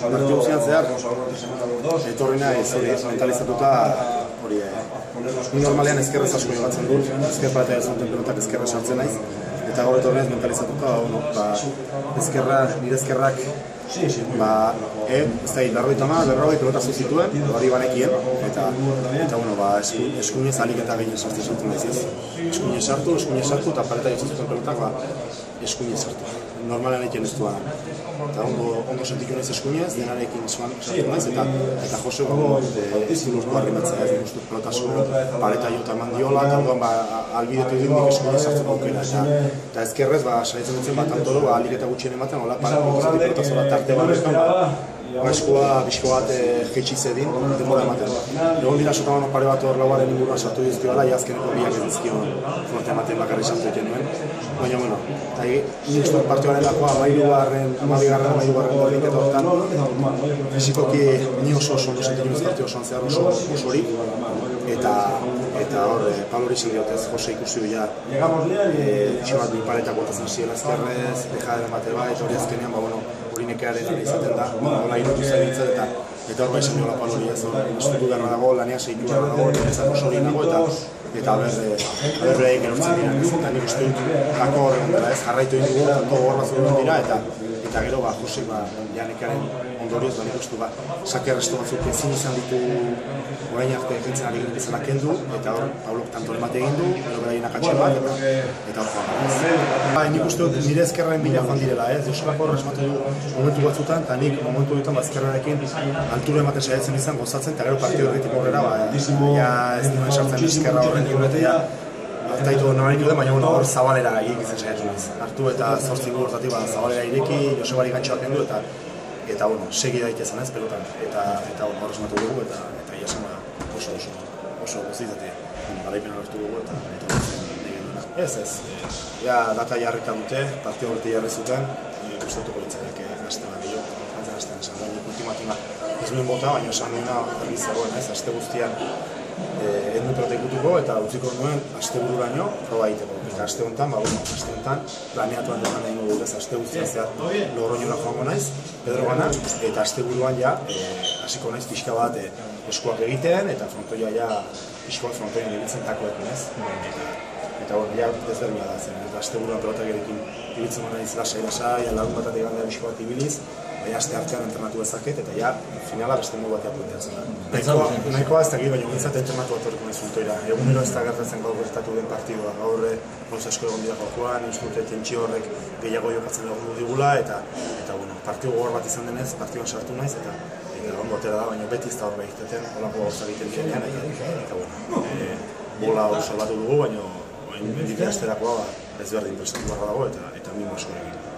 Partidu guztian zehar, etorri nahi, hori, mentalizatuta, hori, ni normalean ezkerrez asko jogatzen dut, ezker bat ez duten pelotak ezkerra sartzen naiz, eta gaur etorri mentalizatuta, ono, ba, ezkerra, nire ezkerrak, ba, e, ez da, berroi tama, berroi pelota zuzituen, hori banekien, eta, eta, bueno, ba, esku, eskuinez alik eta gehien sartzen sartzen naiz ez. Eskuinez sartu, eskuinez sartu, eta pareta jotzen pelotak, ba, eskuinez sartu. Normalean egiten ez duan eta ondo, ondo sentitu naiz eskuinez, denarekin zuan sartu naiz, eta eta Jose gogo ez du lortu arribatzea, ez du pelota asko pareta jota eman diola, eta orduan ba, albidetu dut nik eskuinez sartzeko aukera, eta, eta ezkerrez, ba, saiatzen dutzen bat, antoro, ba, alik eta gutxien ematen, hola, zola tarte bat, ba, eskua bizko bat jeitsi zedin, denbora ematen. Egon dira sotan pare bat hor lauaren inguruan sartu dizkiola, jazkeneko biak ez dizkio. Forte ematen bakarri sartu nuen. Baina, bueno, eta nik uste partioaren dagoa, amairu garren, amairu garren, amairu garren gordik eta hortan, fizikoki ni oso oso ondo sentitu ez partio osoan zehar oso oso hori, eta eta hor, e, Pablo hori ziliotez, Jose ikusi bila, e, bat bi paretak botatzen ziela ezkerrez, deja ere bate bai, eta hori azkenean, ba, bueno, hori nekearen izaten da, hola irutu zaintzen, eta eta hor bai Pablo hori ez, hor, estutu beharra dago, lania zeitu beharra dago, eta ezako sori nago, eta eta aber aber egin erortzen dira, ez, eta nik uste dut jako horregun dela, ez, jarraitu egin dugu, tanto gorra dira, eta eta gero, ba, Josek, ba, janekaren ondorioz, ba, nik uste, ba, sake arresto batzuk ezin izan ditu orain arte jentzen ari ginen bezala kendu, eta hor, Paulok tanto emate egin du, gero beraien akatxe bat, eta, eta hor joan. Ba, nik uste dut nire ezkerraren bila joan direla, ez, Euskal Horro esmatu du momentu batzutan, eta nik momentu dutan ba, ezkerrarekin altura ematen saiatzen izan gozatzen, eta gero partidu horretik horrela, ba, ja, ez nuen sartzen ezkerra horren dira, ditu norarik dute, baina hor zabalera egin saiatu naiz. Hartu eta zortzik urtatik ba, zabalera ireki, Josebari gantxoak kendu eta eta bueno, segi daitezen ez pelotan eta eta bueno, hor esmatu dugu eta eta ia sama oso oso oso guztizatik garaipena lortu dugu eta eta Ez, ez. Ja, data jarrita dute, partio horreti jarri zuten, gustatuko litzaiak aste bat dio, antzen astean esan da, ultimatima ez nuen bota, baina esan nuena berri zegoen, ez, aste guztian eh endu ikutuko eta utziko nuen astebururaino proba egiteko. Eta aste honetan, ba bueno, aste honetan planeatuan deman nahi dugu ez aste guztia zehar Logroñora joango naiz, Pedro gana eta asteburuan ja eh hasiko naiz pixka bat e, eskuak egiten eta frontoia ja pixka bat frontoian ibiltzen takoekin, ez? Eta eta bueno, ja desberdina da zen. Eta asteburuan pelotakerekin ibiltzen naiz lasai lasai, larun batatik gandea pixka bat ibiliz, baina aste artean entrenatu dezaket, eta ja, finala beste modu bat planteatzen da. Nahikoa, nahikoa ez dakit, baina gintzat entrenatu bat horreko nahi zuntoira. Egunero ez da gertatzen gaur gertatu den partidua. Gaur, gauz asko egon dira jokoan, uste tentsio horrek gehiago jokatzen dugu digula, eta, eta bueno, partidu gogor bat izan denez, partiduan sartu naiz, eta eta ondo atera da, baina beti ez da hor behizteten, holako gauza egiten direnean, eta, eta bueno, e, bola hor salbatu dugu, baina diferesterakoa ba, ez berdin prestatu dago, eta, eta mimo asko.